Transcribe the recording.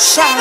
shine.